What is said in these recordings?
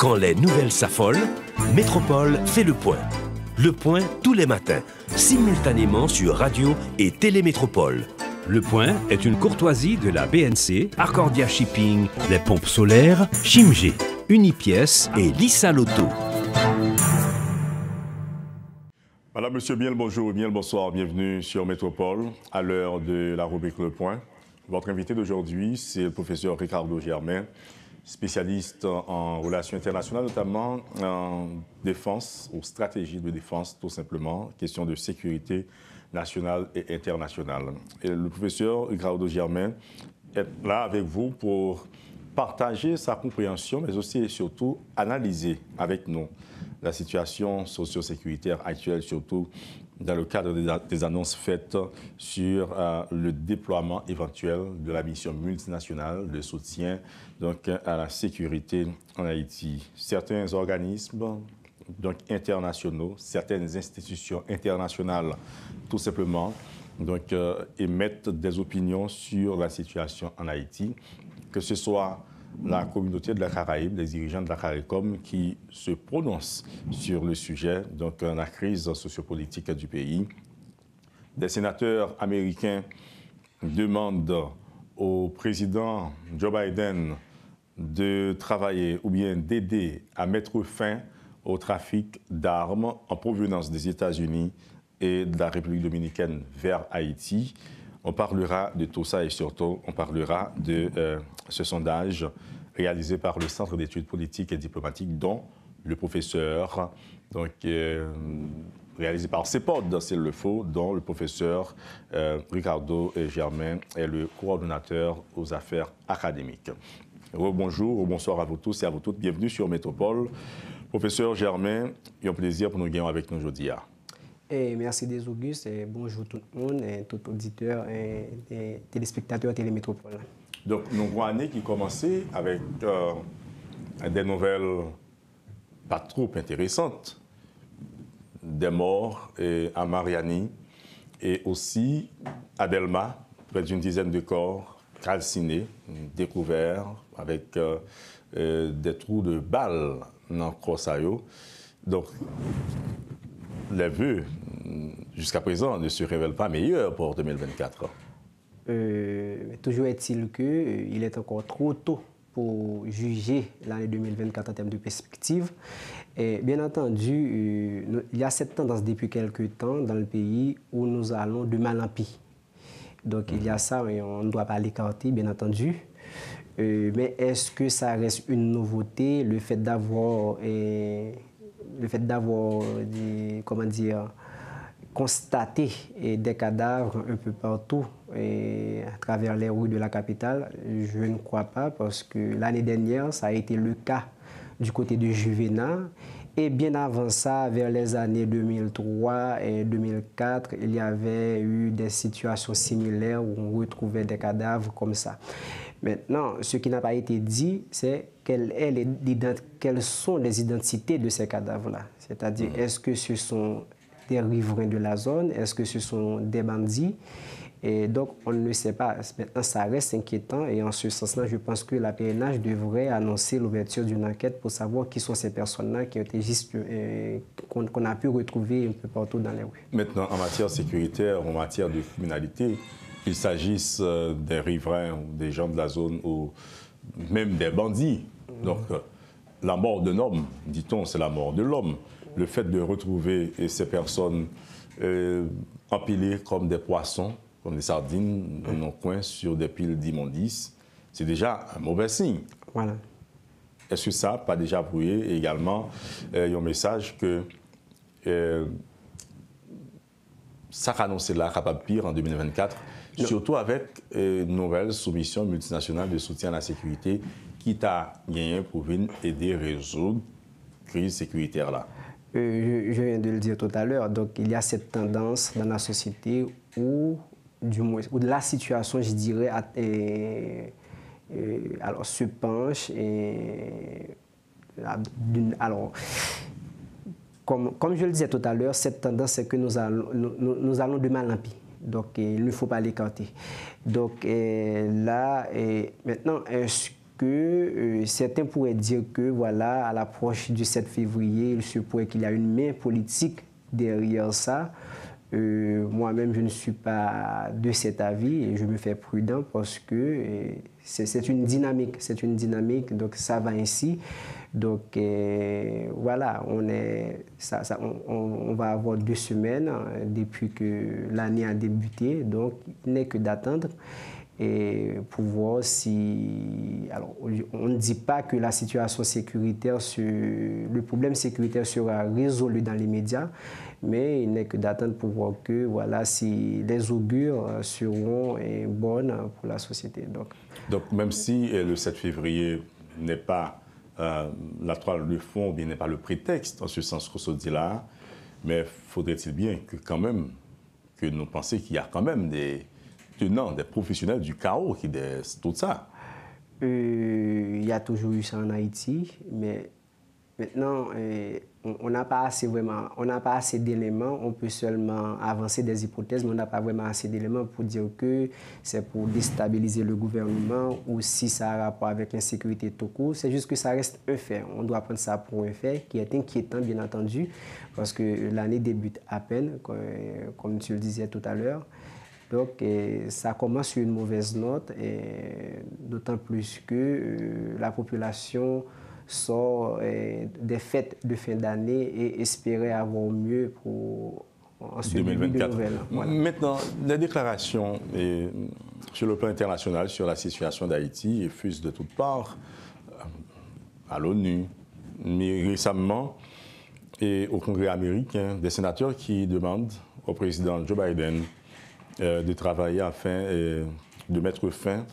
Quand les nouvelles s'affolent, Métropole fait le point. Le point tous les matins, simultanément sur radio et télémétropole. Le Point est une courtoisie de la BNC, Arcordia Shipping, les pompes solaires, Chimgé, Unipièce et Lissa Loto. Madame, Monsieur, bien bonjour, bien bonsoir, bienvenue sur Métropole à l'heure de la rubrique Le Point. Votre invité d'aujourd'hui, c'est le professeur Ricardo Germain, spécialiste en relations internationales, notamment en défense ou stratégie de défense, tout simplement, question de sécurité nationale et internationale. Le professeur Ricardo Germain est là avec vous pour partager sa compréhension, mais aussi et surtout analyser avec nous la situation socio-sécuritaire actuelle, surtout dans le cadre des, annonces faites sur euh, le déploiement éventuel de la mission multinationale de soutien donc, à la sécurité en Haïti. Certains organismes donc, internationaux, certaines institutions internationales, tout simplement, donc, euh, émettent des opinions sur la situation en Haïti, que ce soit la communauté de la Caraïbe, les dirigeants de la CARICOM qui se prononcent sur le sujet, donc la crise sociopolitique du pays. Des sénateurs américains demandent au président Joe Biden de travailler ou bien d'aider à mettre fin au trafic d'armes en provenance des États-Unis et de la République dominicaine vers Haïti. On parlera de tout ça et surtout, on parlera de euh, ce sondage réalisé par le Centre d'études politiques et diplomatiques, dont le professeur, donc, euh, réalisé par CEPOD, s'il le faut, dont le professeur euh, Ricardo Germain est le coordonnateur aux affaires académiques. Bonjour, bonsoir à vous tous et à vous toutes. Bienvenue sur Métropole. Professeur Germain, il un plaisir pour nous gagner avec nous aujourd'hui. Et merci des Augustes et bonjour tout le monde, et tout auditeur et, et téléspectateurs Télémétropole. Donc, nous avons une année qui commençait avec euh, des nouvelles pas trop intéressantes. Des morts à Mariani et aussi à Delma, près d'une dizaine de corps calcinés, découverts avec euh, euh, des trous de balles dans Crossayo. Donc, les vœux, jusqu'à présent, ne se révèlent pas meilleurs pour 2024. Euh, toujours est-il qu'il est encore trop tôt pour juger l'année 2024 en termes de perspective. Et bien entendu, il y a cette tendance depuis quelques temps dans le pays où nous allons de mal en pis. Donc il y a ça, mais on ne doit pas l'écarter, bien entendu. mais est-ce que ça reste une nouveauté, le fait d'avoir, le fait d'avoir, comment dire, constater des cadavres un peu partout et à travers les rues de la capitale, je ne crois pas parce que l'année dernière, ça a été le cas du côté de Juvena. Et bien avant ça, vers les années 2003 et 2004, il y avait eu des situations similaires où on retrouvait des cadavres comme ça. Maintenant, ce qui n'a pas été dit, c'est quelles, quelles sont les identités de ces cadavres-là? C'est-à-dire, mmh. est-ce que ce sont des riverains de la zone? Est-ce que ce sont des bandits? Et donc, on ne sait pas. Maintenant, ça reste inquiétant. Et en ce sens-là, je pense que la PNH devrait annoncer l'ouverture d'une enquête pour savoir qui sont ces personnes-là qui ont été juste, euh, qu'on a pu retrouver un peu partout dans les rues. Maintenant, en matière sécuritaire, en matière de criminalité, qu'il s'agisse euh, des riverains ou des gens de la zone ou même des bandits. Donc, euh, la mort d'un homme, dit-on, c'est la mort de l'homme le fait de retrouver ces personnes euh, empilées comme des poissons, comme des sardines, dans nos coins sur des piles d'immondices, c'est déjà un mauvais signe. Voilà. Est-ce que ça pas déjà brouillé également euh, un message que euh, ça va annoncer là capable pire en 2024, surtout avec une nouvelle soumission multinationale de soutien à la sécurité qui t'a gagné pour venir aider à résoudre la crise sécuritaire là. Euh, je, viens de le dire tout à l'heure, donc il y a cette tendance dans la société où, du moins, où la situation, je dirais, alors, se penche et alors, comme, comme, je le disais tout à l'heure, cette tendance, c'est que nous allons, nous, allons de mal en pis. Donc, il ne faut pas l'écarter. Donc, là, maintenant, est-ce que euh, certains pourraient dire que, voilà, à l'approche du 7 février, il se pourrait qu'il y a une main politique derrière ça? Euh, moi-même, je ne suis pas de cet avis et je me fais prudent parce que euh, c'est une dynamique, c'est une dynamique, donc ça va ainsi. Donc voilà, on, est, on, on, va avoir deux semaines depuis que l'année a débuté, donc il n'est que d'attendre et pour voir si... Alors, on ne dit pas que la situation sécuritaire, le problème sécuritaire sera résolu dans les médias, mais il n'est que d'attendre pour voir que, voilà, si les augures seront bonnes pour la société. Donc, Donc même si euh, le 7 février n'est pas euh, la toile de fond, bien n'est pas le prétexte, en ce sens qu'on se dit là, mais faudrait-il bien que quand même, que nous pensions qu'il y a quand même des non, des professionnels du chaos qui disent tout ça. Euh, il y a toujours eu ça en Haïti, mais maintenant, euh, on n'a pas assez vraiment, on n'a pas assez d'éléments. On peut seulement avancer des hypothèses, mais on n'a pas vraiment assez d'éléments pour dire que c'est pour déstabiliser le gouvernement ou si ça a rapport avec l'insécurité court. C'est juste que ça reste un fait. On doit prendre ça pour un fait qui est inquiétant, bien entendu, parce que l'année débute à peine, comme tu le disais tout à l'heure. Donc, ça commence sur une mauvaise note, d'autant plus que euh, la population sort des fêtes de fin d'année et espérait avoir mieux pour ensuite 2024. Maintenant, les déclarations sur le plan international sur la situation d'Haïti fusent de toutes parts euh, à l'ONU, mais récemment et au Congrès américain, des sénateurs qui demandent au président Joe Biden euh, de travailler afin euh, de mettre fin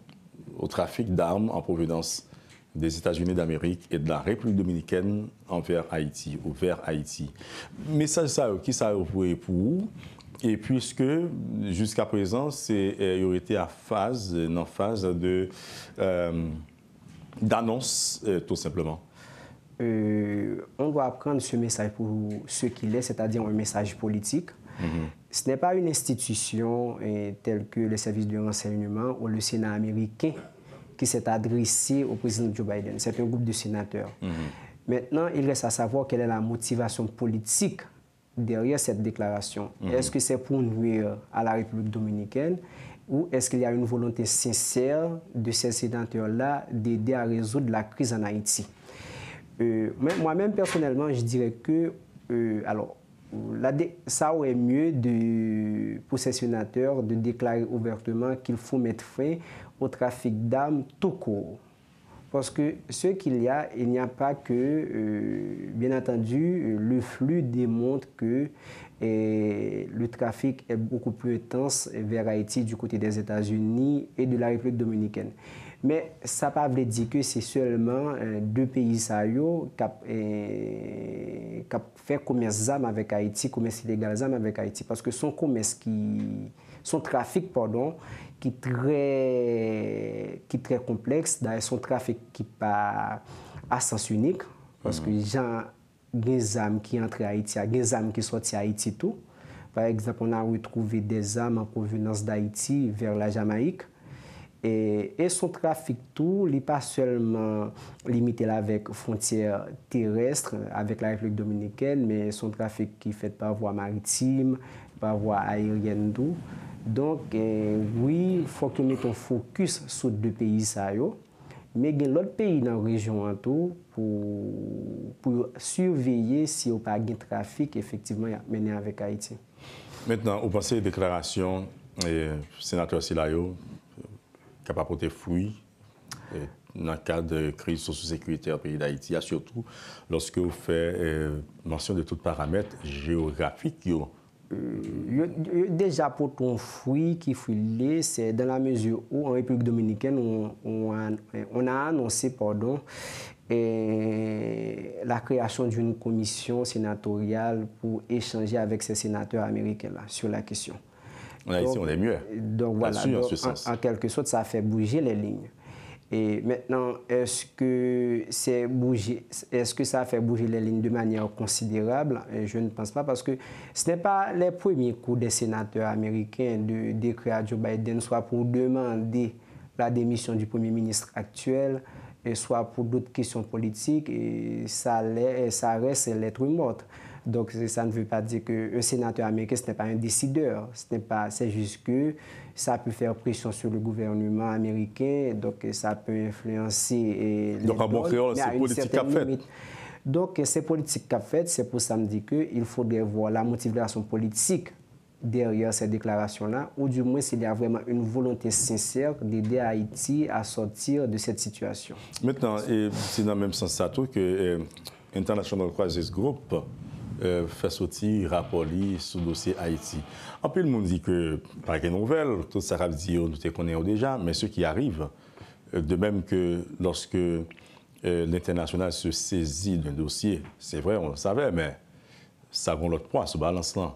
au trafic d'armes en provenance des États-Unis d'Amérique et de la République dominicaine envers Haïti ou vers Haïti. Mais ça, qui ça pour vous? Et puisque jusqu'à présent, c'est euh, été à phase, en phase de d'annonce tout simplement. on doit prendre ce message pour ce qu'il est, c'est-à-dire un message politique. Mm-hmm. Ce n'est pas une institution eh, telle que le service de renseignement ou le Sénat américain qui s'est adressé au président Joe Biden. C'est un groupe de sénateurs. Mm-hmm. Maintenant, il reste à savoir quelle est la motivation politique derrière cette déclaration. Mm-hmm. Est-ce que c'est pour nuire à la République dominicaine ou est-ce qu'il y a une volonté sincère de ces sénateurs-là d'aider à résoudre la crise en Haïti? Euh, Moi-même, personnellement, je dirais que, euh, alors, ça aurait mieux de, pour de déclarer ouvertement qu'il faut mettre fin au trafic d'armes tout court. Parce que ce qu'il y a, il n'y a pas que, euh, bien entendu, le flux démontre que le trafic est beaucoup plus intense vers Haïti du côté des États-Unis et de la République dominicaine. Mais ça ne veut pas dire que c'est seulement euh, deux pays qui ont fait commerce avec Haïti, commerce illégal avec Haïti. Parce que son commerce qui, son trafic, pardon, qui est très, qui très complexe, d'ailleurs son trafic qui n'est pas à sens unique, parce que les gens, gen zam ki entre Haiti, gen zam ki soti Haiti tou. Par exemple, on a retrouvé des âmes en provenance d'Haïti vers la Jamaïque. Et, et son trafic tout n'est pas seulement limité avec frontières terrestres, avec la République dominicaine, mais son trafic qui est fait par voie maritime, par voie aérienne tout. Donc, eh, oui, il faut que nous mettons focus sur deux pays ça. Yo. Mais il y a l'autre pays dans la région tout pour, pour surveiller si on pas de trafic effectivement mené avec Haïti. Maintenant, vous pensez déclaration, et, sénateur Silayo, capable de fruits dans le cadre de crise socio-sécuritaire au pays d'Haïti, surtout lorsque vous faites euh, mention de tous paramètres géographiques. Euh, déjà pour ton fruit qui fruit c'est dans la mesure où en République dominicaine, on, a, on a, annoncé pardon, et la création d'une commission sénatoriale pour échanger avec ces sénateurs américains là, sur la question. Ici, on est mieux. Donc voilà, en, quelque sorte, ça a fait bouger les lignes. Et maintenant, est-ce que, c'est est-ce que ça a fait bouger les lignes de manière considérable? Je ne pense pas parce que ce n'est pas les premiers coups des sénateurs américains de d'écrire Joe Biden, soit pour demander la démission du Premier ministre actuel, soit pour d'autres questions politiques, et ça, ça reste l'être morte. Donc, ça ne veut pas dire qu'un sénateur américain, ce n'est pas un décideur. C'est juste que ça peut faire pression sur le gouvernement américain, donc ça peut influencer. donc, en bon créole, c'est politique qu'a fait. Donc, c'est politique qu'a fait. C'est pour ça que je me dis qu'il faudrait voir la motivation politique derrière ces déclarations-là, ou du moins s'il y a vraiment une volonté sincère d'aider Haïti à sortir de cette situation. Maintenant, c'est dans le même sens ça, que euh, International Crisis Group euh, fait sortir rapport sur le dossier Haïti. En plus, le monde dit que, pas de nouvelle, tout ça va dire, nous te connaissons déjà, mais ce qui arrive, euh, de même que lorsque euh, l'international se saisit d'un dossier, c'est vrai, on le savait, mais ça vaut l'autre poids, ce balance-là.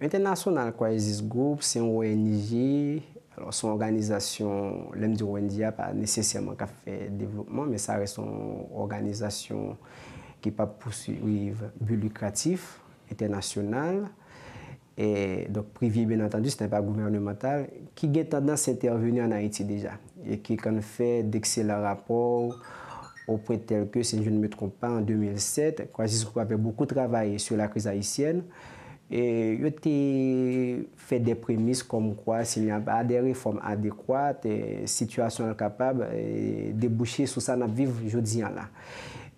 International Crisis Group, c'est une ONG alors, son organisation, l'MD ONG, pas nécessairement qu'à développement, mais ça reste une organisation qui pas poursuivre but lucratif international. Et donc privé bien entendu ce n'est pas gouvernemental qui a tendance à intervenir en Haïti déjà et qui a fait d'excellents rapports au point tel que si je ne me trompe pas en 2007 Quasis avait beaucoup travaillé sur la crise haïtienne. Et il a fait des prémices comme quoi s'il n'y a pas des réformes adéquates et situation capable de déboucher sur ça nous vivre aujourd'hui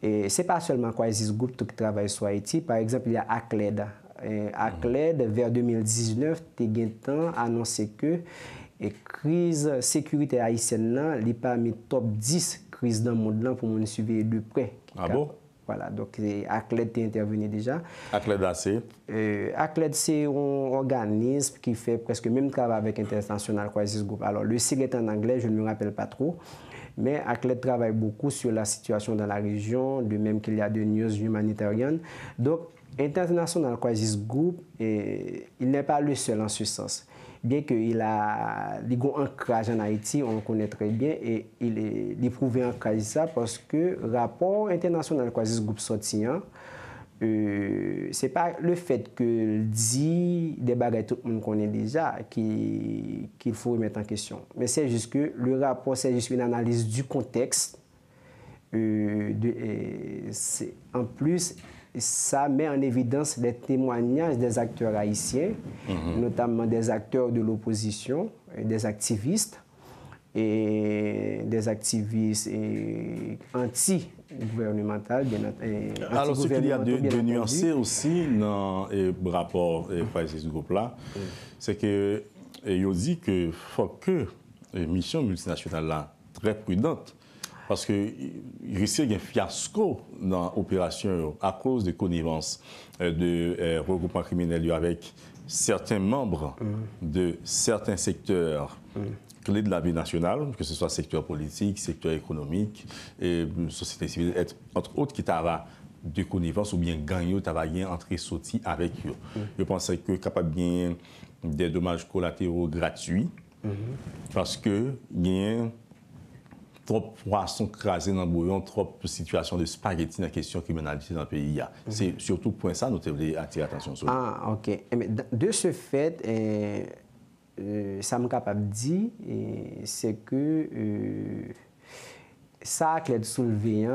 et ce n'est pas seulement Crisis Group qui travaille sur Haïti. Par exemple, il y a ACLED. ACLED, vers 2019, a annoncé que la crise sécurité haïtienne n'est pas mis top 10 crises dans le monde pour nous suivre de près. Ah bon? Voilà, donc ACLED est intervenu déjà. ACLED AC euh, ACLED, c'est un organisme qui fait presque le même travail avec International Crisis Group. Alors, le sigle est en anglais, je ne me rappelle pas trop. Mais ACLED travaille beaucoup sur la situation dans la région, de même qu'il y a des news humanitariennes. Donc, International Crisis Group, il n'est pas le seul en ce sens. Bien qu'il a un ancrage en Haïti, on le connaît très bien, et il est prouvé ancrage ça parce que rapport International Crisis Group sortien, euh, c'est pas le fait que dit des bagages tout le monde connaît déjà qu'il faut remettre en question. Mais c'est juste que le rapport, c'est juste une analyse du contexte. Euh, en plus, ça met en évidence les témoignages des acteurs haïtiens, mm-hmm. notamment des acteurs de l'opposition, des activistes, et des activistes anti gouvernemental. Bien, Alors, ce qu'il y a de, de nuancé aussi dans le rapport de ce groupe-là, c'est que il dit que faut que les missions multinationales là très prudente parce qu'il risque un fiasco dans l'opération à cause de connivence euh, de euh, regroupements criminels avec certains membres mm. de certains secteurs mm de la vie nationale, que ce soit secteur politique, secteur économique, et société civile, entre autres, qui t'a de connivence ou bien gagné, tu entré entrée sortie avec eux. Mm. Je pense que capable bien des dommages collatéraux gratuits, mm-hmm. parce que a trop poissons crasés dans le bouillon, trop de situations de spaghetti dans la question criminalité dans le pays. Mm-hmm. C'est surtout point ça nous devons attirer l'attention sur. Ah, OK. Eh, de ce fait, eh, euh, ça me capable de dire, c'est que euh, ça, Clé de soulevé,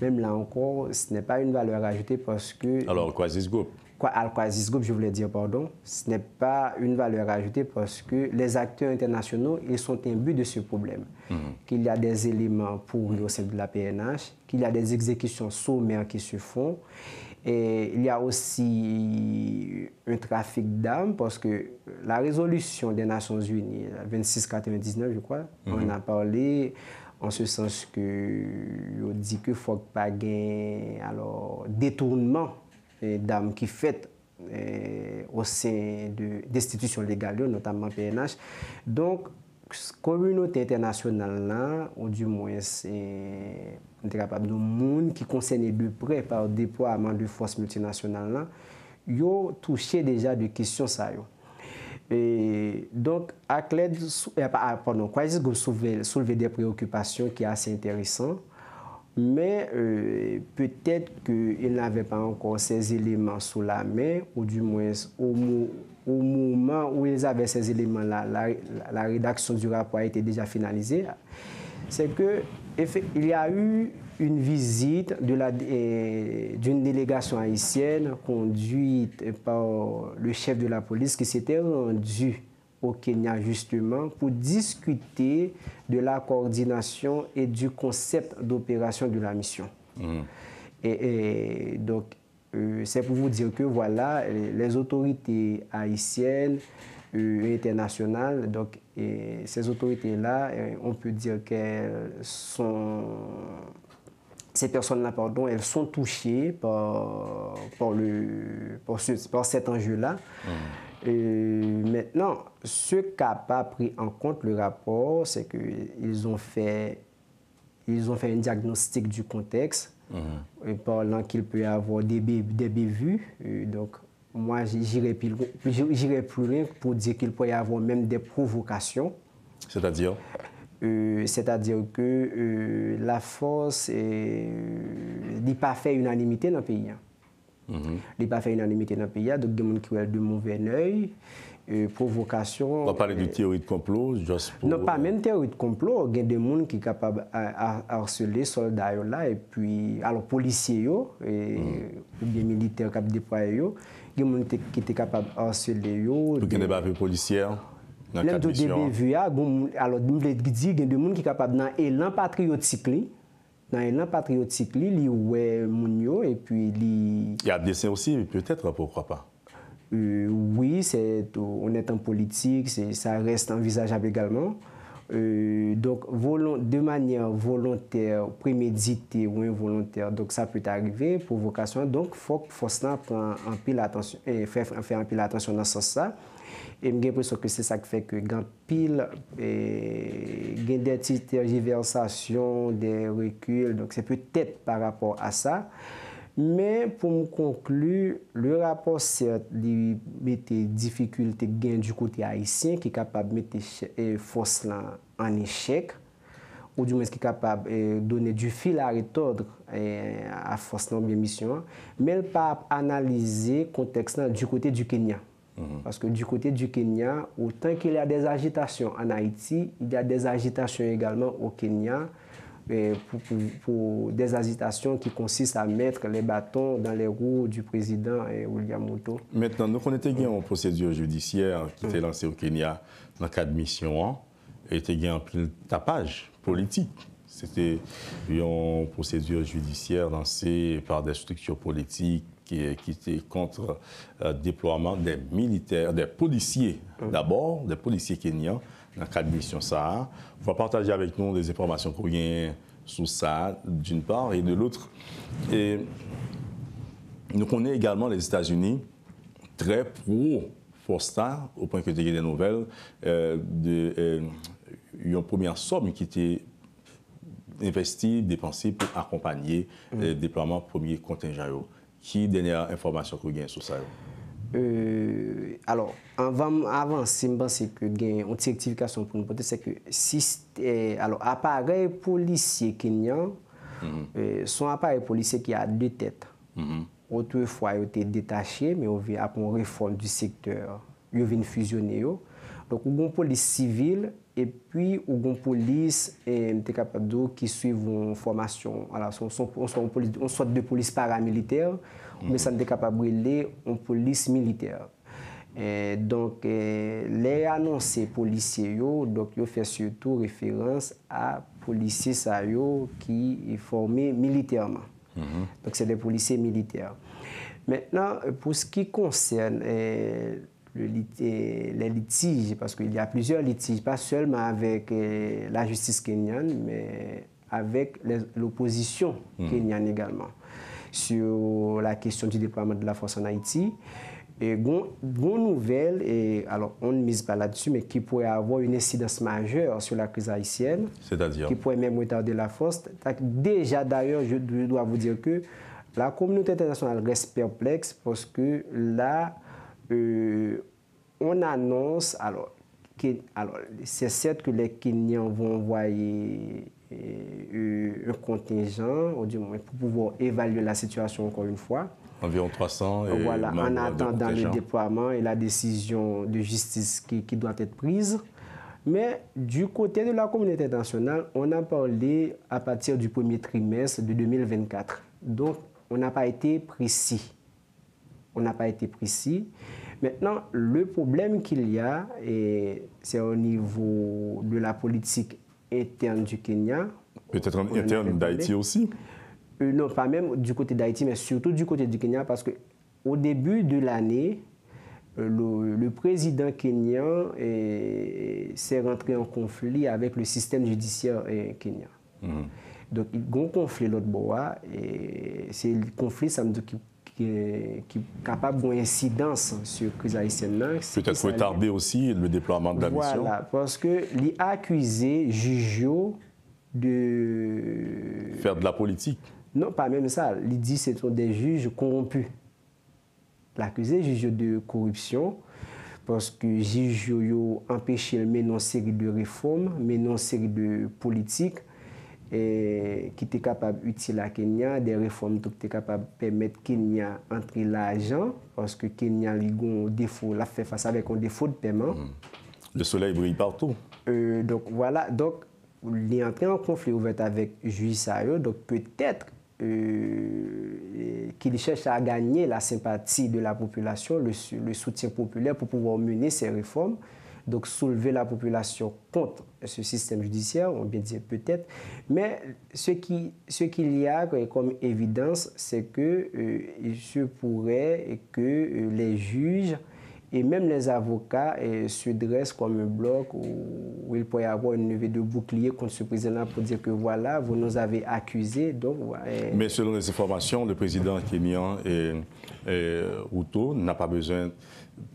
même là encore, ce n'est pas une valeur ajoutée parce que... Alors, Quasis Group Al Quasis Group, je voulais dire, pardon, ce n'est pas une valeur ajoutée parce que les acteurs internationaux, ils sont imbus de ce problème. Mhm. Qu'il y a des éléments pour au sein de la PNH, qu'il y a des exécutions sommaires qui se font, et il y a aussi un trafic d'armes parce que la résolution des Nations Unies, 2699, je crois, on mhm. a parlé en ce sens que on dit que faut pas alors détournement d'armes qui fait au sein de d'institutions légales, notamment PNH. Donc Komunote internasyonal nan, ou di mwen se kapab do moun ki konsene de pre par depoaman de fos multinasyonal nan, yo touche deja de kisyon sa yo. E, donk, ak led, pardon, kwa jis goun souleve de preokupasyon ki ase enteresan, men, euh, petet ke il n'ave pa ankon sez eleman sou la men, ou di mwen, ou mou, au moment où ils avaient ces éléments-là, la, rédaction du rapport a été déjà finalisée, c'est que il y a eu une visite d'une délégation haïtienne conduite par le chef de la police qui s'était rendu au Kenya justement pour discuter de la coordination et du concept d'opération de la mission. Mmh. Et, donc, euh, c'est pour vous dire que voilà, les autorités haïtiennes, euh, internationales, donc ces autorités-là, euh, on peut dire qu'elles sont ces personnes-là, pardon, elles sont touchées par, par, le, par, cet enjeu-là. Mmh. maintenant, ce qu'a pas pris en compte le rapport, c'est qu'ils ont fait, ils ont fait un diagnostic du contexte, mmh. parlant qu'il peut y avoir des, des bévues. donc, moi, j'irai plus, plus loin pour dire qu'il peut y avoir même des provocations. C'est-à-dire? Euh, c'est-à-dire que euh, la force n'est pas fait unanimité dans le pays. Il hein. n'est mm-hmm. pas fait unanimité dans le pays. Donc, il y a des gens qui ont de mauvais œil. E provokasyon. Wap pale di teori de komplo? Non, pa euh, men teori de komplo. Gen de moun ki kapab arsele solday yo la, epi alo polisye yo, hmm. ou bien militer kap depwaye yo, gen moun ki te kapab arsele yo. Pou gen de bave polisye yo? Lèm do debe vuya, alo mble di gen de moun ki kapab nan elan patriotik li, nan elan patriotik li, li ouwe moun yo, epi li... Ya desen osi, peut-etre, pou kwa pa? Euh, oui, est, euh, on est en politique, est, ça reste envisageable également. Euh, donc, de manière volontaire, préméditée ou involontaire, donc ça peut arriver, provocation. Donc, il faut que Fosna eh, fasse un pile attention dans ce sens-là. E m gen preso ke se sa k fek gen pil, gen de tergiversasyon, de rekul, donc se peut-et par rapport a sa. Men pou m konklu, le rapor cert li mette difikulte gen du kote haisyen ki kapab mette fos lan an eshek ou di mwen ki kapab e, donne du fil a retodre a e, fos lan non biye misyon, men pa analize konteks lan du kote du Kenya. Mm-hmm. Parce que du côté du Kenya, autant qu'il y a des agitations en Haïti, il y a des agitations également au Kenya. Pour, des agitations qui consistent à mettre les bâtons dans les roues du président William Ruto. Maintenant, nous connaissons une procédure judiciaire qui était lancée au Kenya dans le cadre de mission hein, et était un tapage politique. C'était une procédure judiciaire lancée par des structures politiques qui, étaient contre le euh, déploiement des militaires, des policiers hum. d'abord, des policiers kenyans dans le cadre de mission. Il faut partager avec nous des informations qu'on sur ça, d'une part, et de l'autre. Et nous connaissons également les États-Unis très pro Fosta, au point que tu as des nouvelles, euh, de, euh, une première somme qui était investie, dépensée pour accompagner mm. le déploiement premier contingent. Qui dernière information que vous avez sur ça Euh, alors, anvan, avan, si mbansi ke gen yon direktifikasyon pou nou pote, se ke aparey polisye kenyan, mm -hmm. euh, son aparey polisye ki a de tèt. Mm -hmm. Otwe fwa yo te detache, men yo vi apon reform du sektor, yo vin fusione yo. Donk ou gon polis sivil, epi ou gon polis, eh, mte kapab do, ki suiv yon formasyon, ala, son, son, on, son, on, on, on sot de polis paramiliter, mais ça n'est capable de en police militaire. Et donc, eh, les annoncés policiers, donc, ils font surtout référence à policiers qui sont formés militairement. Mhm. Donc, c'est des policiers militaires. Maintenant, pour ce qui concerne eh, le, eh, les litiges, parce qu'il y a plusieurs litiges, pas seulement avec la justice kenyane, mais avec l'opposition mhm. kenyane également sur la question du déploiement de la force en Haïti. Et bon, bonne nouvelle, et alors on ne mise pas là-dessus, mais qui pourrait avoir une incidence majeure sur la crise haïtienne. C'est-à-dire? Qui pourrait même retarder la force. Déjà d'ailleurs, je dois vous dire que la communauté internationale reste perplexe parce que là, euh, on annonce, alors, alors c'est certes que les Kenyans vont envoyer un contingent, ou du moins pour pouvoir évaluer la situation encore une fois. Environ 300. Et voilà, en attendant le déploiement et la décision de justice qui, qui doit être prise. Mais du côté de la communauté internationale, on a parlé à partir du premier trimestre de 2024. Donc, on n'a pas été précis. On n'a pas été précis. Maintenant, le problème qu'il y a, c'est au niveau de la politique interne du Kenya. Peut-être interne d'Haïti aussi euh, Non, pas même du côté d'Haïti, mais surtout du côté du Kenya, parce qu'au début de l'année, euh, le, président kenyan s'est rentré en conflit avec le système judiciaire euh, kenyan. Mhm. Donc, il y a un conflit l'autre bois, et c'est le conflit, ça me dit, qui, qui, est capable d'une incidence sur la crise haïtienne. Peut-être retarder aussi le déploiement de la mission. Voilà, parce que a accusé Jujio de... Faire de la politique Non, pas même ça. Il dit que ce sont des juges corrompus l'accusé juge de corruption parce que juge a empêché de mener une série de réformes, mener une série de politiques et qui étaient capables d'utiliser à Kenya, des réformes qui étaient capables de permettre Kenya d'entrer l'argent parce que Kenya a un défaut, l'a fait face avec un défaut de paiement. Hmm. Le soleil brille partout. Euh, donc voilà, donc il est entré en conflit ouvert avec juge donc peut-être euh, qu'il cherche à gagner la sympathie de la population, le, soutien populaire pour pouvoir mener ces réformes. Donc soulever la population contre ce système judiciaire, on bien dire peut-être. Mais ce qu'il ce qu'il y a comme évidence, c'est que euh, se pourrait que euh, les juges et même les avocats eh, se dressent comme un bloc où, il peut y avoir une levée de bouclier contre ce président pour dire que voilà, vous nous avez accusés. Donc, Mais selon les informations, le président kenyan et, Ruto n'a pas besoin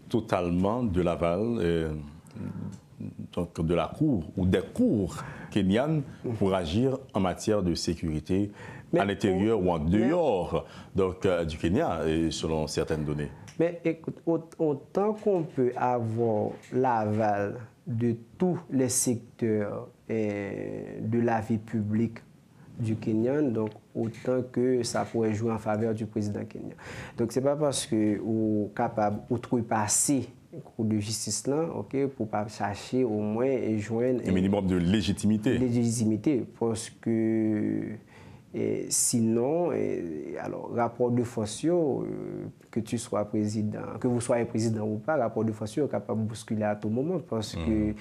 totalement de l'aval donc de la Cour ou des cours kenyanes pour agir en matière de sécurité à l'intérieur ou en dehors donc, euh, du Kenya, selon certaines données. Mais écoute, autant qu'on peut avoir l'aval de tous les secteurs eh, de la vie publique du Kenya, donc autant que ça pourrait jouer en faveur du président kenyan. Donc c'est pas parce que ou capable ou passer cours de justice là, ok, pour pas chercher au moins et joindre un minimum de légitimité. Légitimité, parce que Et sinon, e, alors, rapport de force, euh, que, tu sois président, que vous soyez président ou pas, rapport de force est capable de bousculer à tout moment. Parce mm. que, hmm.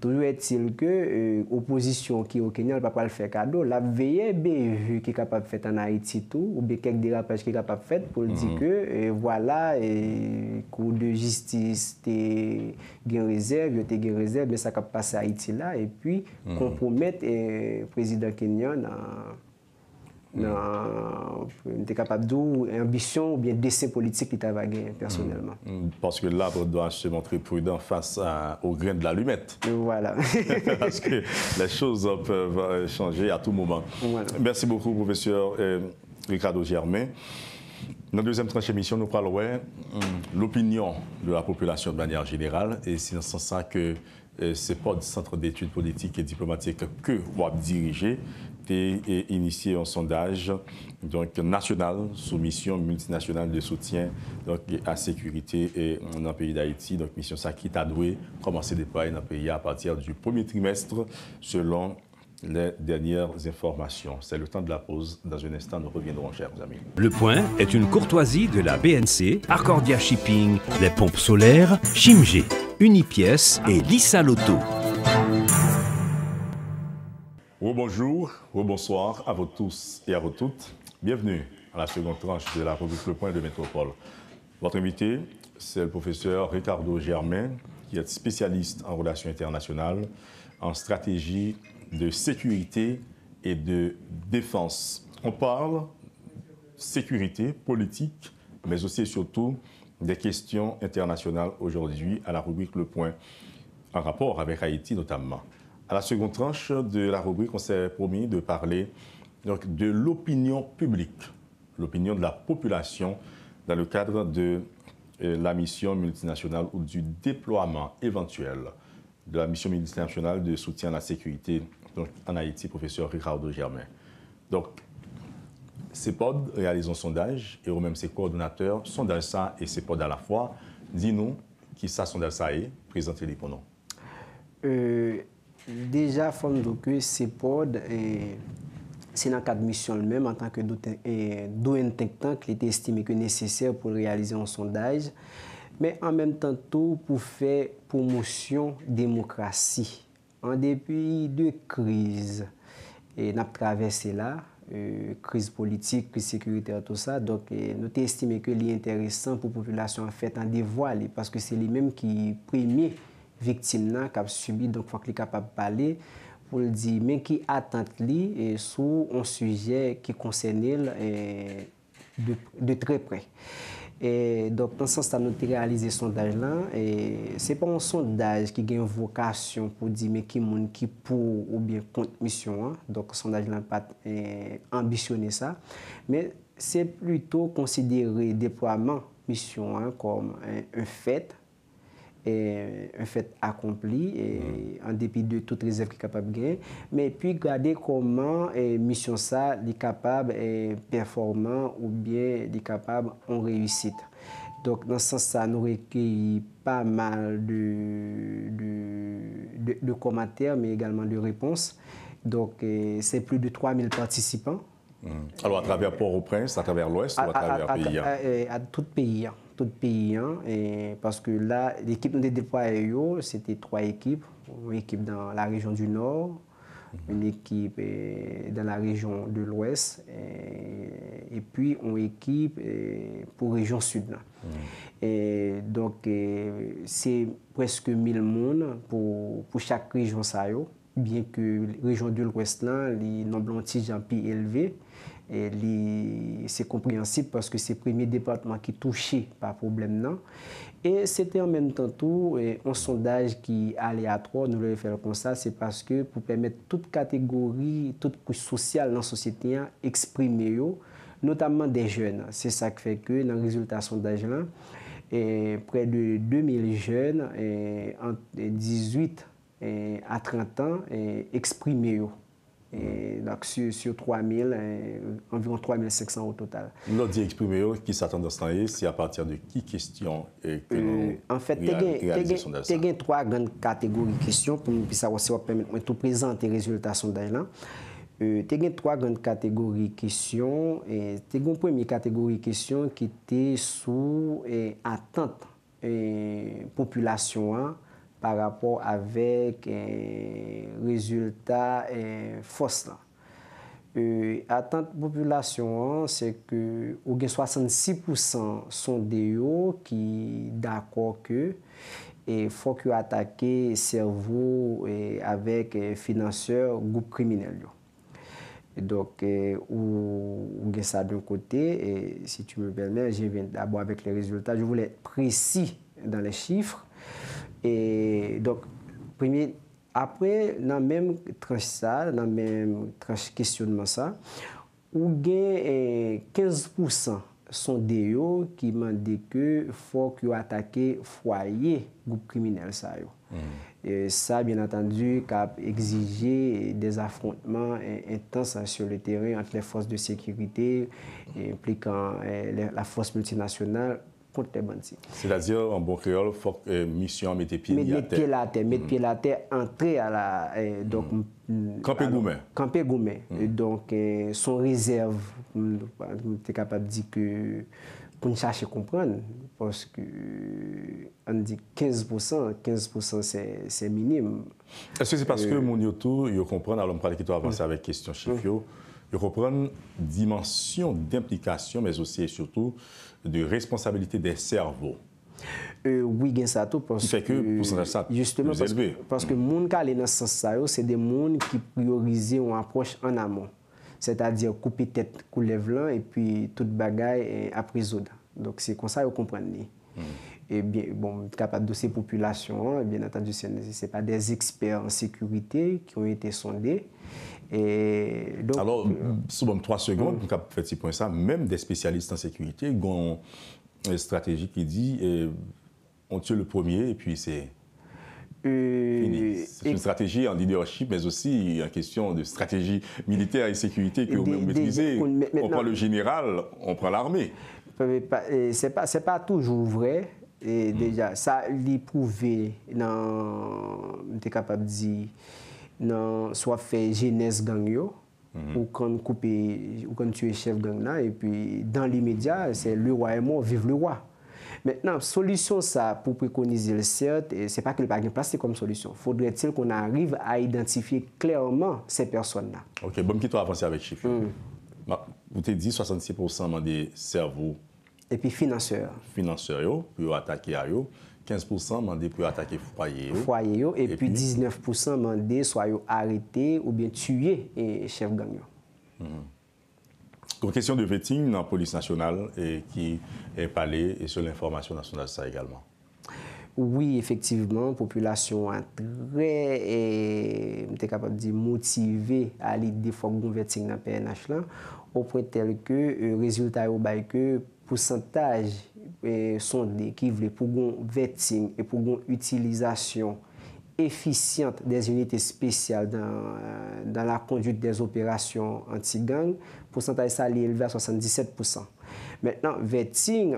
toujours est-il que euh, opposition qui est au Kenya ne va pas le faire cadeau. La veille eh BEU qui est capable de faire en Haïti tout, ou bien quelques dérapages qui est capable de faire pour mm. dire hmm. que, et voilà, et, cours de justice, t'es gain réserve, t'es gain réserve, mais ça capable passer à Haïti là, et puis mm. compromettre le euh, président kenyan dans non, tu es capable d'ambition ou bien dessin politique qui t'a gagné personnellement? Mm. Mm. Parce que l'arbre doit se montrer prudent face au grain de l'allumette. Voilà. Parce que les choses peuvent changer à tout moment. Merci beaucoup, professeur euh, Ricardo Germain. Dans la deuxième tranche émission, nous parlerons mm, l'opinion de la population de manière générale. Et c'est dans ce sens que euh, c'est pas du centre d'études politiques et diplomatiques que vous dirigez et initié un sondage donc, national sous mission multinationale de soutien donc, à sécurité et, dans le pays d'Haïti. Donc, mission ça qui a doué commencer à déployer dans le pays à partir du premier trimestre selon les dernières informations. C'est le temps de la pause. Dans un instant, nous reviendrons, chers amis. Le point est une courtoisie de la BNC, Arcordia Shipping, les pompes solaires, Chimgé, Unipièce et Lissa Loto. Bonjour, bonsoir à vous tous et à vous toutes. Bienvenue à la seconde tranche de la rubrique Le Point de Métropole. Votre invité, c'est le professeur Ricardo Germain, qui est spécialiste en relations internationales, en stratégie de sécurité et de défense. On parle sécurité politique, mais aussi et surtout des questions internationales aujourd'hui à la rubrique Le Point, en rapport avec Haïti notamment. À la seconde tranche de la rubrique, on s'est promis de parler de l'opinion publique, l'opinion de la population dans le cadre de euh, la mission multinationale ou du déploiement éventuel de la mission multinationale de soutien à la sécurité donc, en Haïti, professeur Ricardo Germain. Donc, CEPOD réalise un sondage et eux-mêmes ses coordonnateurs sondage ça et CEPOD à la fois. Dis-nous qui ça sondage ça est, présentez-les pour nous. Déjà, faut que ces pods, c'est dans le cadre de mission même en tant que d'un think tank qui était estimé que nécessaire pour réaliser un sondage, mais en même temps tout pour faire promotion démocratie. an depi de kriz. E nap travesse la, e, kriz politik, kriz sekuriter, tout sa. Dok e, nou te estime ke li enteresan pou populasyon an fèt an devoile. Paske se li menm ki premi viktim nan kap subi, donk fwa ki li kapap pale. pou l di men ki atante li e, sou an suje ki konsenil e, de, de tre pre. Et donc, dans ce sens, nous avons réalisé ce sondage-là. Et ce n'est pas un sondage qui a une vocation pour dire mais qui est qui pour ou bien contre mission. Hein. Donc, le sondage n'a pas ambitionné ça. Mais c'est plutôt considérer déploiement mission hein, comme un fait un fait accompli et en dépit de toutes les œuvres qu'il est capable de gagner. Mais puis regarder comment la mission ça est capable et performant ou bien est capable en réussite. Donc dans ce sens ça nous recueille pas mal de, de, de, commentaires mais également de réponses. Donc c'est plus de 3000 participants. Mmh. Alors à travers Port-au-Prince, à travers l'Ouest ou à, travers à, pays à, à, tout pays. Pays. Hein, et parce que là, l'équipe nous déployée, c'était trois équipes. Une équipe dans la région du Nord, une équipe eh, dans la région de l'Ouest et, et, puis une équipe eh, pour la région Sud. Mm. Et donc, eh, c'est presque 1000 monde pour, pour chaque région. Ça, bien que la région de l'Ouest, les nombres sont plus élevés. c'est compréhensible parce que c'est le premier département qui est touché par problème. Non? Et c'était en même temps tout un sondage qui est aléatoire, nous l'avons fait comme ça, c'est parce que pour permettre toute catégorie, toute couche sociale dans la société à exprimer, notamment des jeunes. C'est ça qui fait que dans le résultat du sondage, là, et près de 2000 jeunes, et entre 18 et à 30 ans, exprimés. Et donc, sur, sur 3000, euh, environ 3500 au total. Nous dit exprimé euh, qui s'attend dans ce c'est à partir de qui question et que euh, En fait, il y a trois grandes catégories de questions pour nous savoir si on permettre de tout présenter les résultats sondage là. Euh, te gen 3 grand kategori kisyon, eh, te gen premi kategori kisyon ki te sou eh, atente eh, populasyon an, par rapport avek euh, rezultat euh, fos lan. E, euh, Atante populasyon an, se ke ou gen 66% son deyo ki d'akor ke e fok yo atake servou e, avek e, finanseur goup kriminel yo. Dok ou, ou gen sa d'un kote, si tu me permen, je ven d'abord avek le rezultat, je voulè presi dan le chifre, E donk, premye, apre nan menm tranche sa, nan menm tranche kestyonman sa, ou gen 15% sonde yo ki mande ke fok yo atake fwaye goup kriminel sa yo. Mm. E, sa, bien atendu, kap exige des affrontman intense sur le terren ant le fos de sekirite, implikan eh, la fos multinasyonal contre les bandits. C'est-à-dire, en bon créole, il faut que euh, mission mette pied à terre. Mettre pied à terre, mettre pied à terre, entrer à la... Euh, donc, mm. Campé Goumen. Campé Goumen. Mm. mm. Donc, euh, son réserve, tu es capable de dire que pour nous chercher à comprendre, parce que on dit 15%, 15% c'est minime. Est-ce que c'est parce euh, que mon yotou, yo comprend, alors on parle qui doit avancer mm. avec question chiffre, yo repren dimensyon d'implikasyon, mèz osye soutou, de responsabilite de servo. Euh, oui gen sa tou Fè ke pousantaj sa Justement, paske, paske mm. moun ka le nan sens sa yo Se de moun ki priorize ou aproche an amon Se ta dir koupe tet kou lev lan E puis tout bagay apri zoda Donk se kon sa yo kompren li mm. E bien, bon, kapap do se populasyon E bien, natan du se pa des eksper en sekurite Ki ou ete sonde Et donc, Alors, euh, trois secondes, pour faire ce point ça, même des spécialistes en sécurité ont une stratégie qui dit euh, on tue le premier et puis c'est euh, fini. C'est une stratégie en leadership, mais aussi en question de stratégie militaire et sécurité que vous maîtrisez. On prend le général, on prend l'armée. Ce n'est pas, pas toujours vrai Et déjà, ça li prouvé dans, capable de dire, nan swa fe jenès gang yo, mm -hmm. ou kan koupe, ou kan tue chef gang nan, e pi dan li media, se le roi e mou, vive le roi. Mètenan, solisyon sa pou prekonize le CERT, se pa ke le pagin plase kom solisyon. Foudre til kon arrive a identifiye klerman se person nan. Ok, bom ki to avanse avèk chif. Hmm. Ou te di 66% man de servou. E pi finanseur. Finanseur yo, pou yo atake a yo. 15% mande pou yo atake fwaye yo. Fwaye yo, e pi 19% mande swa yo arete ou bien tuye e chef gang yo. Mm. Kon kesyon de veting nan polis nasyonal e ki e pale e sou l'informasyon nasyonal sa egalman. Oui, efektiveman, populasyon an tre e mte kapab di motive a li defok goun veting nan PNH lan, ou pre tel ke euh, rezultat yo bay ke pousantaj e, sonde ki vle pou goun vetting e pou goun utilizasyon efisyante des unité spesyal dan, euh, dan la konduite des operasyon anti-gang, pousantaj sa li elve a 77%. Mètenan, vetting,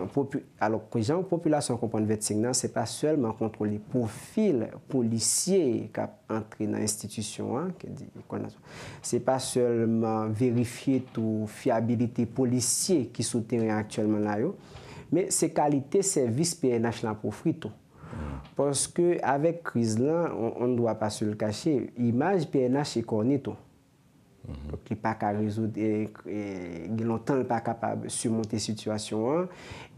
alok konjan, populasyon kompon vetting nan, se pa selman kontrol li profil polisye kap antre nan institisyon an, di, se pa selman verifiye tou fiabilite polisye ki souten aktuelman la yo, men se kalite servis PNH lan pou fritou. Poske avek kriz lan, on, on dwa pa se l kache, imaj PNH e kornetou. Mm -hmm. Donc, li pa ka rezoud, gen lontan li pa kapab surmonte situasyon an,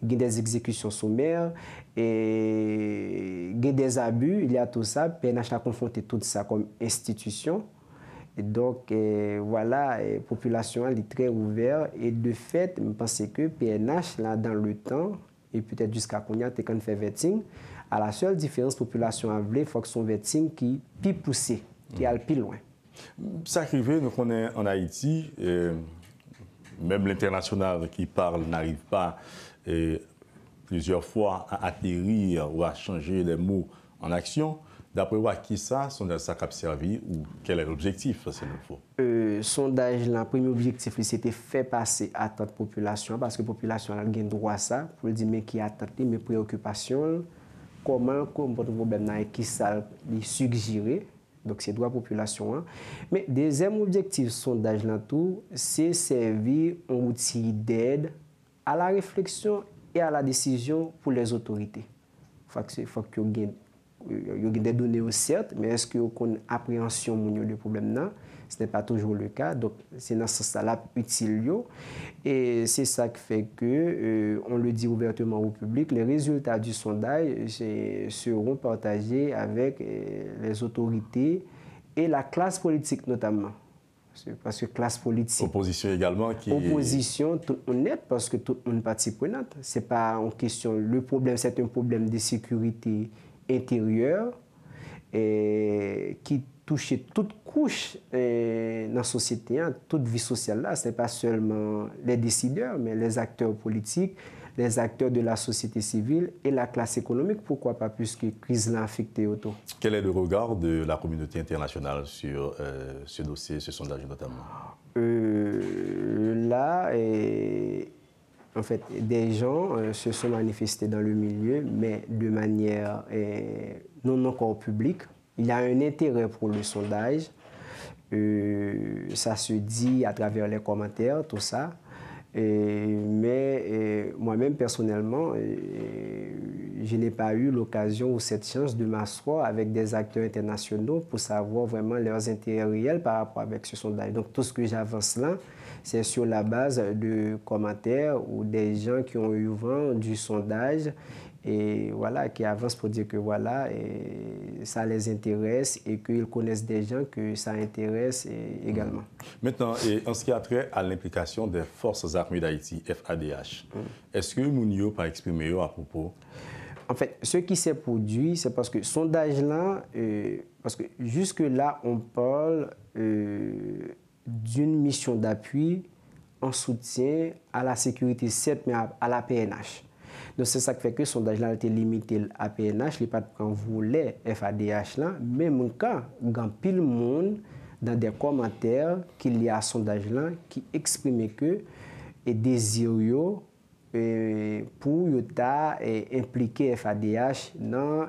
gen des ekzekusyon soumer, gen des abu, li a tout sa, PNH la konfonte tout sa kom institusyon, Et donc, voilà, la population est très ouverte. Et de fait, je pense que PNH, là, dans le temps, et peut-être jusqu'à quand on fait vetting, à la seule différence, la population a voulu, il faut que son vetting qui plus poussé, qui aille plus loin. Ça arrive, nous connaissons en Haïti, même l'international qui parle n'arrive pas plusieurs fois à atterrir ou à changer les mots en action. Dapre wak ki sa, sondaj sa kap servi ou kel el objektif se nou fo? Euh, sondaj lan, premi objektif li se te fe pase atante populasyon, paske populasyon lan gen drwa sa, pou li di men ki atante li, men preokupasyon, koman kon pot problem nan e ki sa li sugjire, dok se drwa populasyon an. Men, dezem objektif sondaj lan tou, se servi an outil ded a la refleksyon e a la desisyon pou les otorite. Fak se fok yo gen y ait des données certes, mais est-ce qu'il y a une appréhension du problème là ce n'est pas toujours le cas. Donc, c'est dans ce sens-là utile. Et c'est ça qui fait que, euh, on le dit ouvertement au public, les résultats du sondage seront partagés avec euh, les autorités et la classe politique notamment. Parce que classe politique. Opposition également qui. Opposition, tout honnête, parce que tout le monde partie prenante. Ce n'est pas en question. Le problème, c'est un problème de sécurité intérieure et qui toucher toute couche eh, dans la société, hein, toute vie sociale là. Ce n'est pas seulement les décideurs, mais les acteurs politiques, les acteurs de la société civile et la classe économique, pourquoi pas, puisque la crise l'a affecté autour. Quel est le regard de la communauté internationale sur euh, ce dossier, ce sondage notamment? Euh, Là, en fait, des gens euh, se sont manifestés dans le milieu, mais de manière non encore publique, il y a un intérêt pour le sondage. Euh, ça se dit à travers les commentaires, tout ça. mais moi-même, personnellement, je n'ai pas eu l'occasion ou cette chance de m'asseoir avec des acteurs internationaux pour savoir vraiment leurs intérêts réels par rapport avec ce sondage. Donc, tout ce que j'avance là, c'est sur la base de commentaires ou des gens qui ont eu vent du sondage et voilà, qui avancent pour dire que voilà, et ça les intéresse et qu'ils connaissent des gens que ça intéresse également. Maintenant, et en ce qui a trait à l'implication des forces armées d'Haïti, FADH, est-ce que Mounio pas exprimé à propos? En fait, ce qui s'est produit, c'est parce que sondage-là, euh, parce que jusque-là, on parle euh, d'une mission d'appui en soutien à la sécurité, certes, mais à la PNH. Donc, c'est ça qui fait que le sondage là été limité à PNH, il n'y a pas de volet FADH là, même quand il y a pile monde dans des commentaires qu'il y a un sondage là qui exprime que et désir et pour yota impliquer FADH dans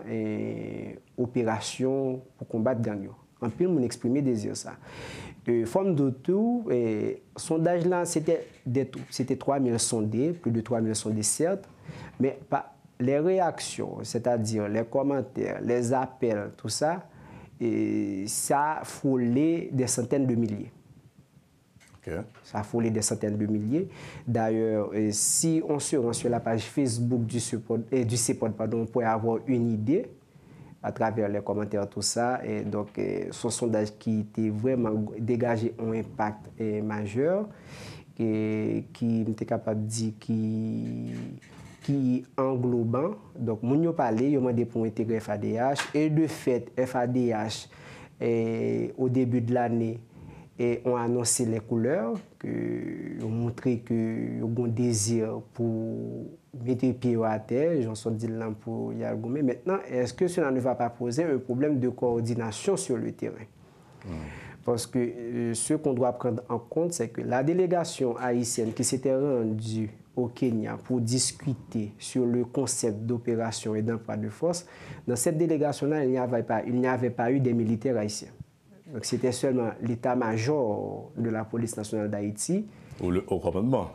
l'opération pour combattre gang. En pile monde exprimer désir ça. Forme de tout, sondage là, c'était 3000 sondés, plus de 3000 sondés certes, mais pas les réactions, c'est-à-dire les commentaires, les appels, tout ça, et ça a frôlé des centaines de milliers. Ça a frôlé des centaines de milliers. D'ailleurs, si on se rend sur la page Facebook du, support, et du CEPOD, pardon, on pourrait avoir une idée à travers les commentaires, tout ça. Et donc, euh, son sondage qui était vraiment dégagé un impact euh, majeur, et qui était capable de dire qui qui englobant. Donc, moun yo parlé, yo demandé pour intégrer FADH. Et de fait, FADH, eh, au début de l'année, et ont annoncé les couleurs, que, ont montré qu'ils ont un désir pour mettre pied à terre, j'en suis dit là pour y. Maintenant, est-ce que cela ne va pas poser un problème de coordination sur le terrain? Parce que euh, ce qu'on doit prendre en compte, c'est que la délégation haïtienne qui s'était rendue au Kenya pour discuter sur le concept d'opération et d'emploi de force, dans cette délégation-là, il n'y avait, avait pas eu des militaires haïtiens. Donc c'était seulement l'état-major de la police nationale d'Haïti. Ou le haut commandement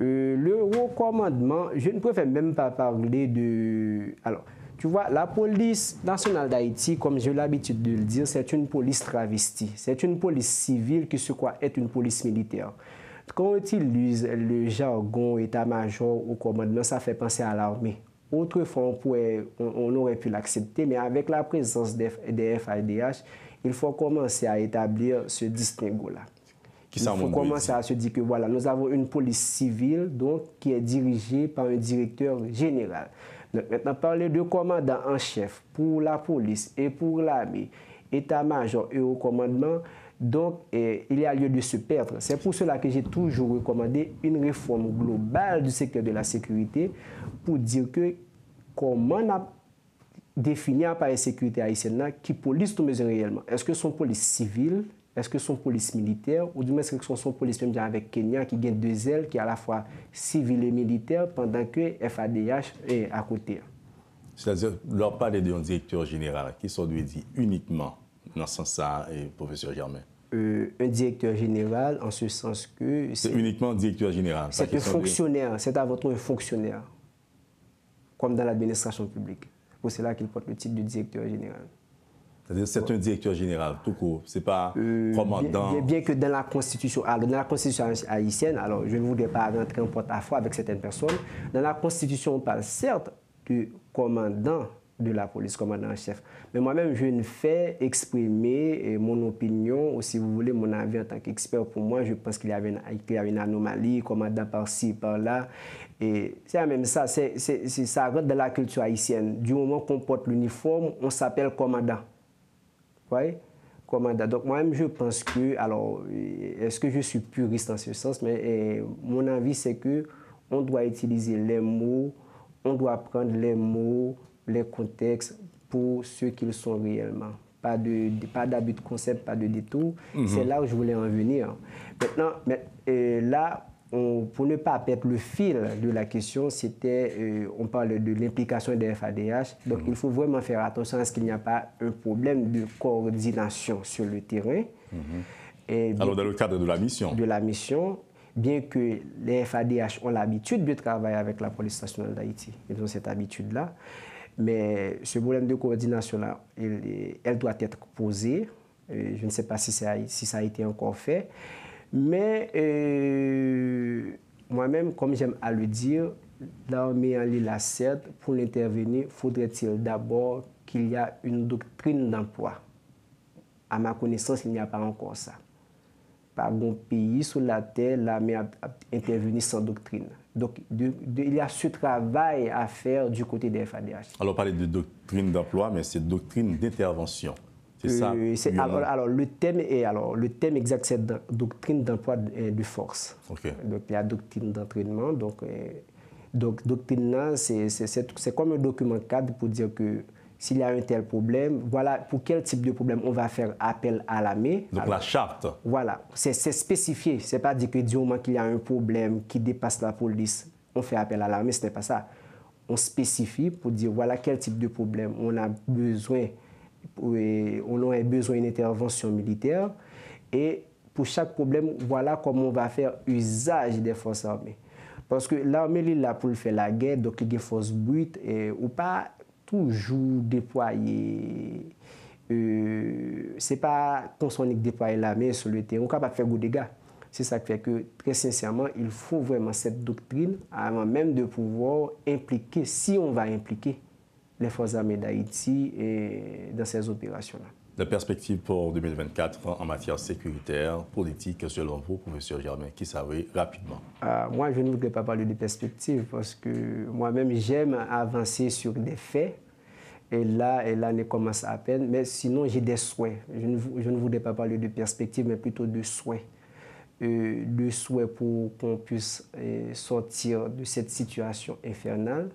euh, Le haut commandement, je ne préfère même pas parler de... Alors, tu vois, la police nationale d'Haïti, comme j'ai l'habitude de le dire, c'est une police travestie. C'est une police civile qui se croit être une police militaire. Quand on utilise le jargon état-major ou commandement, ça fait penser à l'armée. Autrefois, on, aurait pu l'accepter, mais avec la présence des, FIDH, il faut commencer à établir ce distinguo-là. Il faut commencer à se dire que voilà, nous avons une police civile donc, qui est dirigée par un directeur général. maintenant, parler de commandant en chef pour la police et pour l'armée, état-major et au commandement, donc, il y a lieu de se perdre. C'est pour cela que j'ai toujours recommandé une réforme globale du secteur de la sécurité pour dire que comment on a défini l'appareil sécurité haïtienne qui police tout mesure réellement. Est-ce que son police civile, est-ce que son police militaire, ou du moins est-ce que son police même avec Kenya qui gagne deux ailes, qui est à la fois civile et militaire, pendant que FADH est à côté? C'est-à-dire, leur parler d'un directeur général qui sont dit uniquement dans ce sens-là, professeur Germain? Euh, un directeur général, en ce sens que... C'est uniquement directeur général. C'est un fonctionnaire, c'est avant tout un fonctionnaire, comme dans l'administration publique. C'est cela qu'il porte le titre de directeur général. C'est-à-dire c'est un directeur général, tout court. C'est pas euh, commandant. Bien, bien, que dans la constitution, alors dans la constitution haïtienne, alors je ne voudrais pas rentrer en porte-à-faux avec certaines personnes. Dans la constitution, on parle certes de commandant de la police, commandant en chef. Mais moi-même, je ne fais exprimer eh, mon opinion, ou si vous voulez, mon avis en tant qu'expert. Pour moi, je pense qu'il y, avait une, une anomalie, commandant par-ci, par-là. Et c'est même ça, c'est, ça rentre dans la culture haïtienne. Du moment qu'on porte l'uniforme, on s'appelle commandant. Vous voyez? Commandant. Donc moi-même, je pense que, alors, est-ce que je suis puriste en ce sens, mais eh, mon avis, c'est que on doit utiliser les mots, on doit prendre les mots les contextes pour ce qu'ils sont réellement. Pas d'abus de, pas de concept, pas de détour. Mhm. C'est là où je voulais en venir. Maintenant, mais, là, pour ne pas perdre le fil de la question, c'était, euh, on parle de l'implication des FADH. Donc, mhm. il faut vraiment faire attention à ce qu'il n'y a pas un problème de coordination sur le terrain. Mhm. Et Alors, dans le cadre de la mission De la mission, bien que les FADH ont l'habitude de travailler avec la police nationale d'Haïti, ils ont cette habitude-là, mais ce problème de coordination-là, elle, doit être posée. Euh, je ne sais pas si ça, a, si ça a été encore fait. Mais euh, moi-même, comme j'aime à le dire, l'armée en l'île a certes, pour l'intervenir, faudrait-il d'abord qu'il y a une doctrine d'emploi. À ma connaissance, il n'y a pas encore ça. Par un pays sur la terre, l'armée a intervenu sans doctrine. Donc, il y a ce travail à faire du côté des FADH. Alors, parlait de doctrine d'emploi, mais c'est doctrine d'intervention. C'est ça euh, alors, le thème est alors le thème exact c'est doctrine d'emploi de, force. Donc il y a doctrine d'entraînement. Donc, euh, donc doctrine là c'est comme un document cadre pour dire que s'il y a un tel problème, voilà pour quel type de problème on va faire appel à l'armée. Donc la charte. Voilà, c'est spécifié. C'est pas dit que du moment qu'il y a un problème qui dépasse la police, on fait appel à l'armée, ce n'est pas ça. On spécifie pour dire voilà quel type de problème on a besoin, on a besoin d'une intervention militaire. Et pour chaque problème, voilà comment on va faire usage des forces armées. Parce que l'armée est là pour faire la guerre, donc il y a des forces brutes, et, ou pas toujours déployer. Euh, c'est pas qu'on soit déployer l'armée sur le terrain, on capable de faire des dégâts. C'est ça qui fait que, très sincèrement, il faut vraiment cette doctrine avant même de pouvoir impliquer, si on va impliquer les forces armées d'Haïti dans ces opérations-là. La perspective pour 2024 en matière sécuritaire, politique, selon vous, professeur Germain, qui savait rapidement? Ah, Moi, je ne voudrais pas parler de perspective parce que moi-même, j'aime avancer sur des faits. Et là, et l'année commence à peine. Mais sinon, j'ai des souhaits. Je ne, je ne, voudrais pas parler de perspective, mais plutôt de souhaits. Euh, de souhaits pour qu'on puisse euh, sortir de cette situation infernale.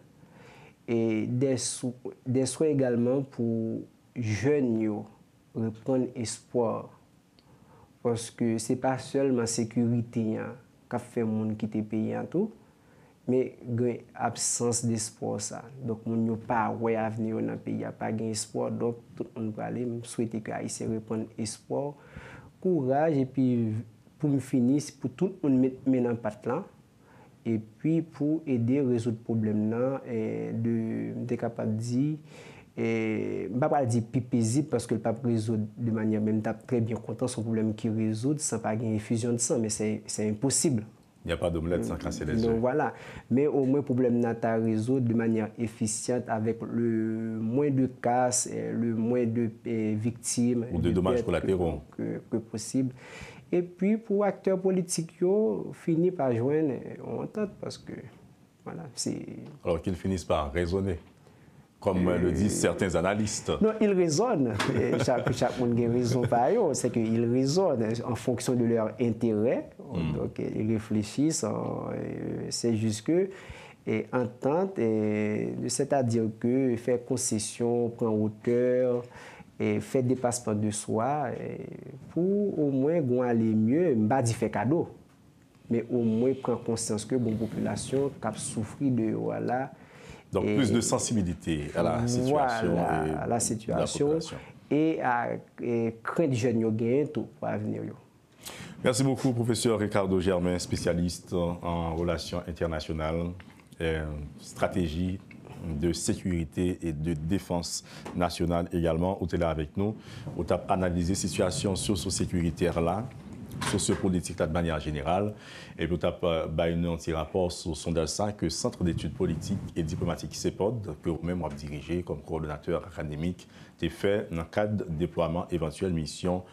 E deswa egalman pou jen yo repon espoir. Paske se pa selman sekurite yan kap fe moun ki te peyi an tou, me gen absens d'espoir sa. Dok moun yo pa wè avne yo nan peyi a pa gen espoir. Dok tout moun prale m souwete ki a yise repon espoir. Kouraj epi pou m finis pou tout moun men an pat lan. Et puis pour aider à résoudre le problème et de, de capable de dire et je ne vais pas dire plus paisible parce que le pape résout de manière même très bien content son problème qui résout sans pas une infusion de sang, mais c'est impossible. Il n'y a pas d'omelette sans casser les yeux. voilà. Mais au moins, le problème n'a pas résoudre de manière efficiente avec le moins de casse, le moins de victimes. Ou de, dommages collatéraux. Que, que, possible. Et puis, pour acteurs politiques, finissent par joindre en entente parce que, voilà, c'est... Alors qu'ils finissent par raisonner comme le disent certains analystes. Non, ils raisonnent. chaque, chaque monde a raison par ailleurs. C'est qu'ils raisonnent en fonction de leur intérêt. Hmm. Donc, ils réfléchissent. C'est juste que et entente, c'est-à-dire que faire concession, prendre hauteur, et faire dépassement de soi, pour au moins aller mieux, pas dire faire cadeau, mais au moins prendre conscience que la population qui a souffert de voilà, donc plus de sensibilité à la situation. à la situation et à craindre jeunes pour l'avenir. Merci beaucoup, professeur Ricardo Germain, spécialiste en relations internationales, et stratégie de sécurité et de défense nationale également. Êtes là avec nous. Vous avez analysé situation socio-sécuritaire là sociopolitique de manière générale. Et puis, on a un petit rapport sur sondage ça que Centre d'études politiques et diplomatiques CEPOD, que vous-même avez dirigé comme coordonnateur académique, a fait dans le cadre de déploiement éventuelle mission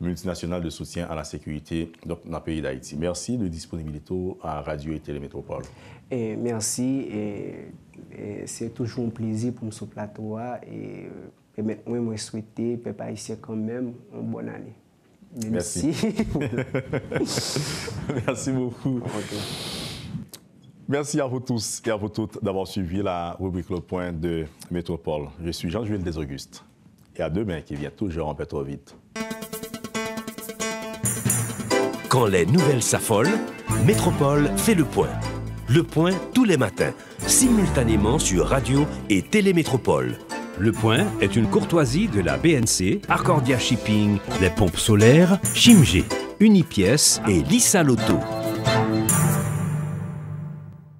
multinationale de soutien à la sécurité dans le pays d'Haïti. Merci de disponibilité à Radio et Télémétropole. Et merci. C'est toujours un plaisir pour nous sur plateau. Et, et maintenant, moi, je souhaiter, peuple haïtien, quand même, une bonne année. Merci. Merci beaucoup. Merci à vous tous et à vous toutes d'avoir suivi la rubrique Le Point de Métropole. Je suis Jean-Jules Desaugustes. Et à demain qui vient toujours en trop vite. Quand les nouvelles s'affolent, Métropole fait le point. Le point tous les matins, simultanément sur radio et télémétropole. Le Point est une courtoisie de la BNC, Accordia Shipping, les pompes solaires, Chimgé, Unipièce et Lissa Loto.